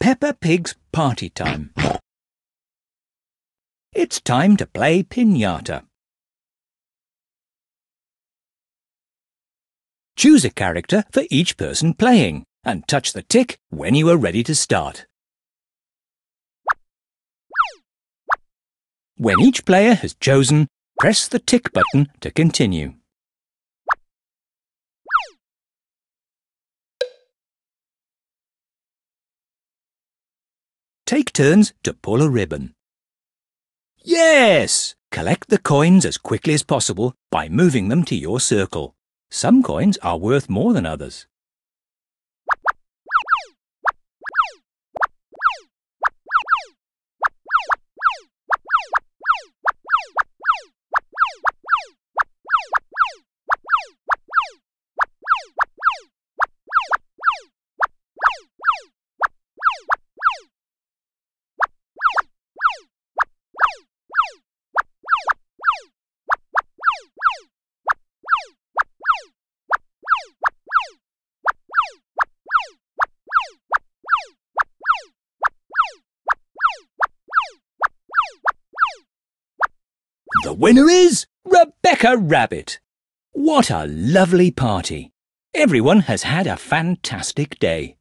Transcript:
Peppa Pig's Party Time It's time to play pinata. Choose a character for each person playing and touch the tick when you are ready to start. When each player has chosen, press the tick button to continue. Take turns to pull a ribbon. Yes! Collect the coins as quickly as possible by moving them to your circle. Some coins are worth more than others. The winner is Rebecca Rabbit. What a lovely party. Everyone has had a fantastic day.